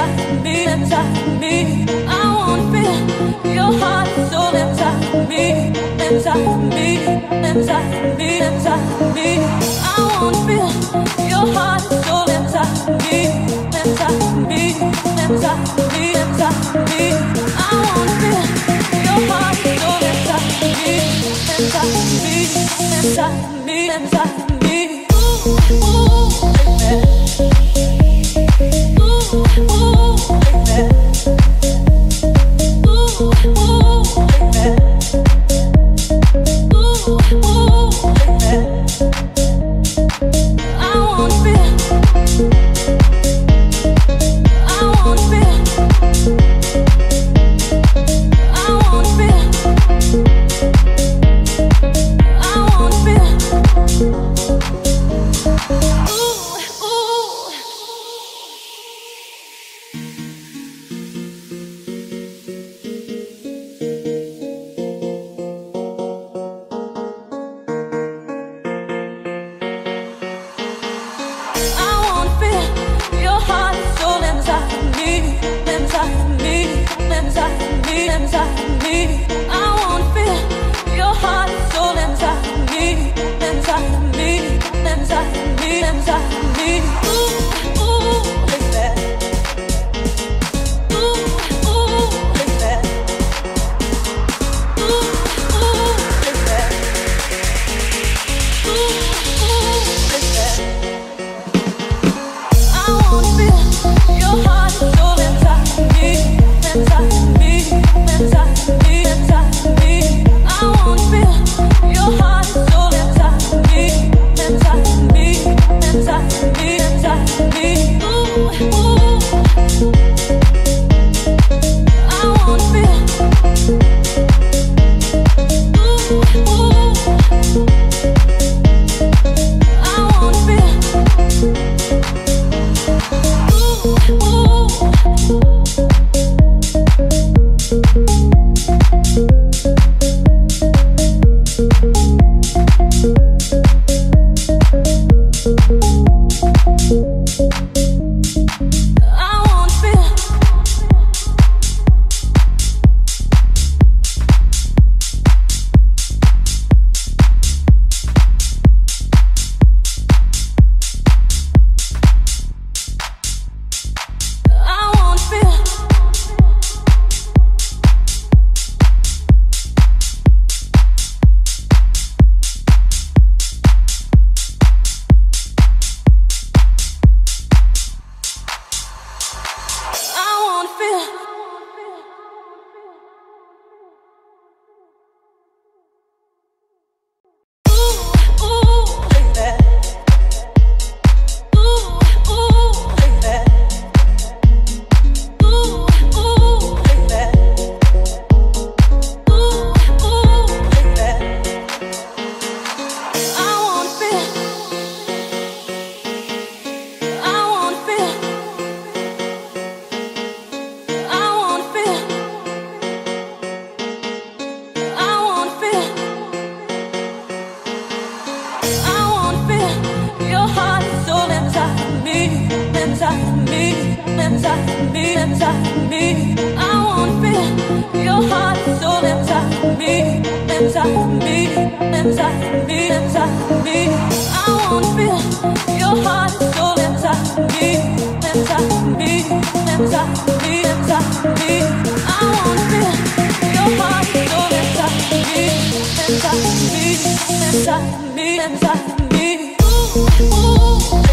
inside me, inside me. I wanna feel your heart so inside me, inside me, inside me, inside me. I wanna feel your heart so inside me, inside me, inside me, inside me. I wanna feel your heart so inside me, inside me, inside me, inside me. Ooh, ooh. inside me, inside me, inside me. Ooh, ooh.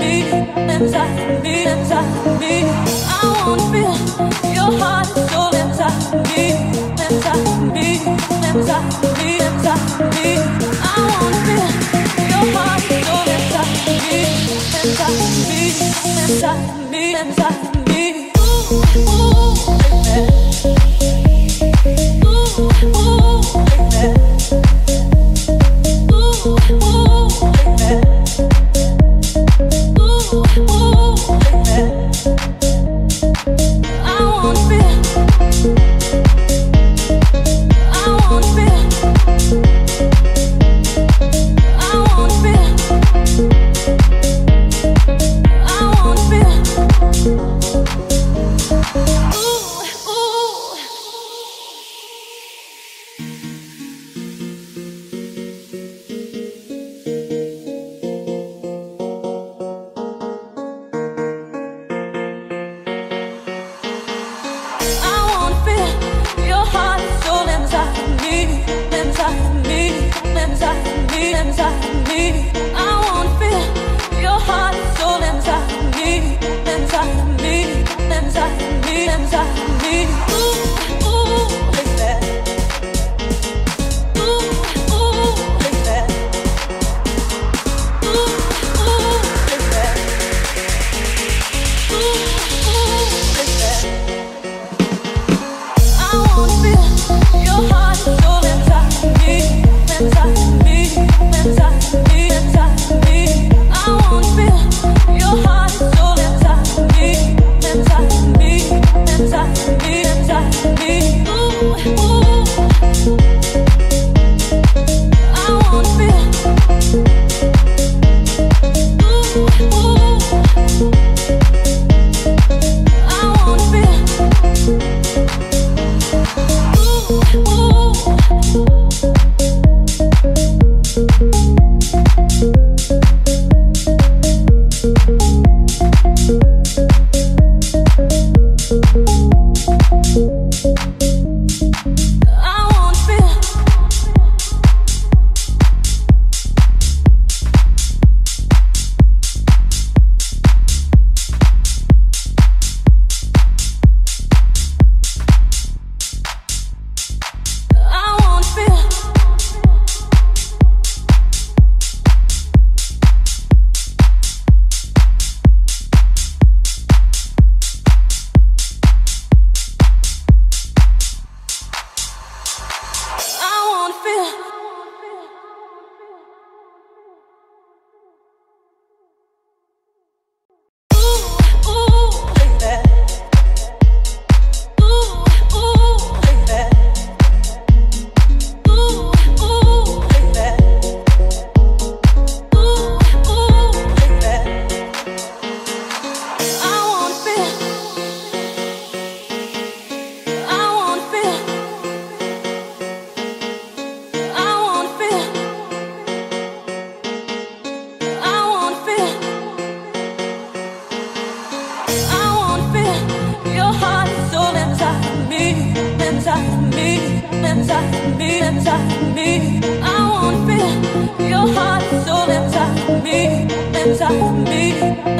me, inside me, inside me. I wanna feel your heart.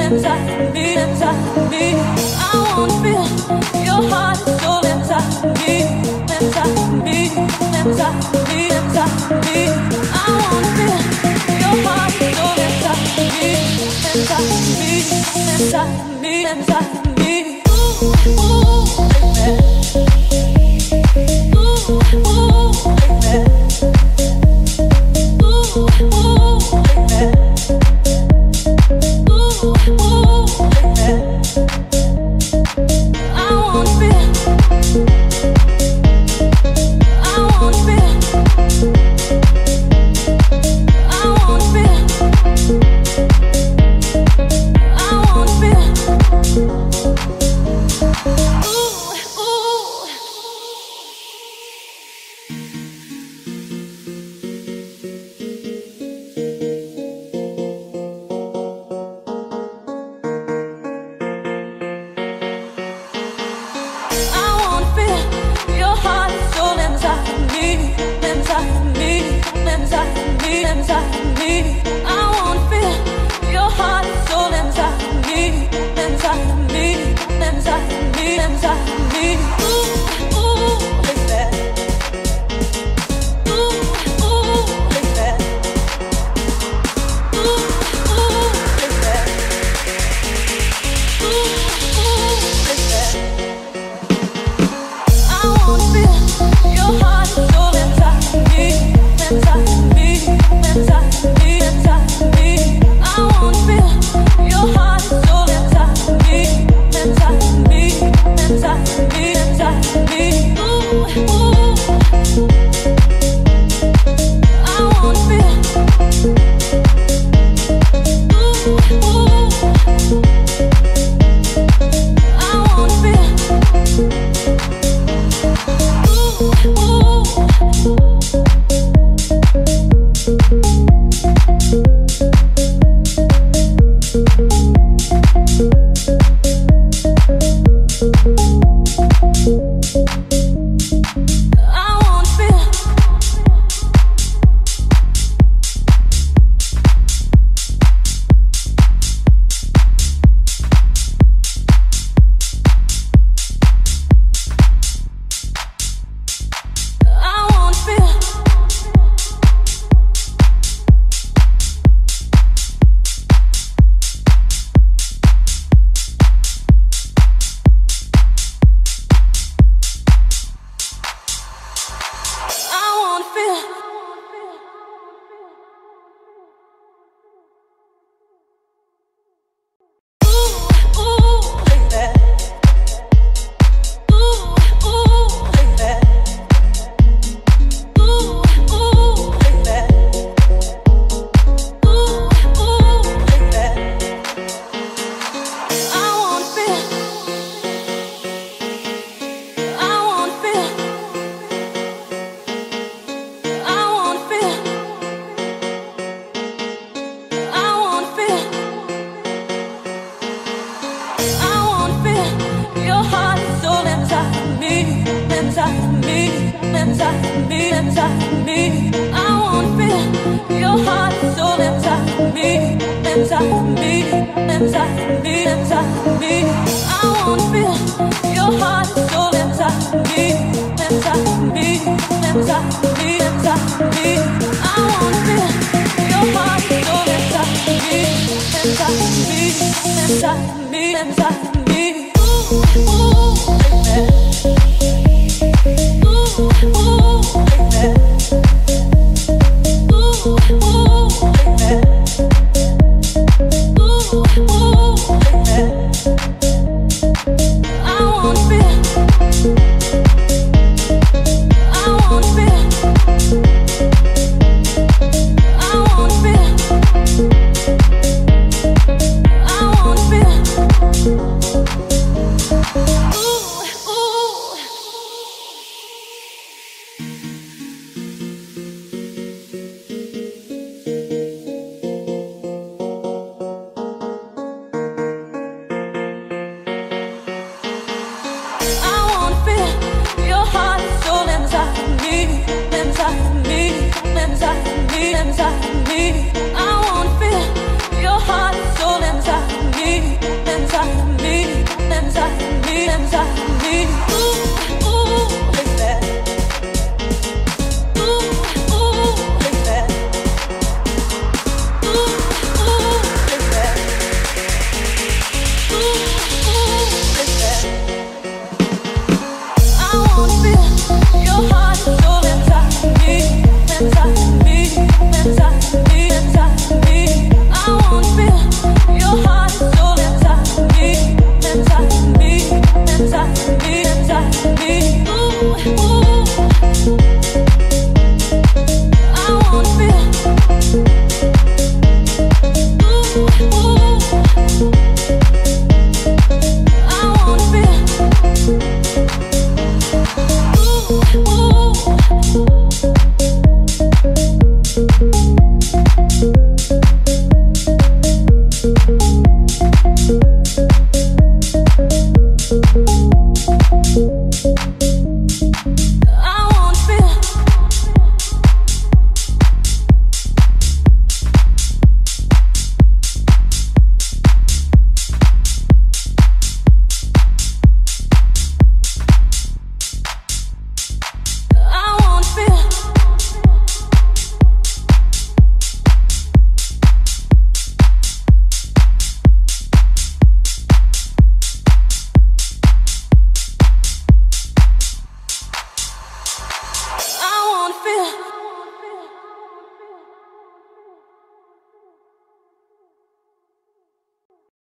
你在，你在。Ooh. sometimes I'm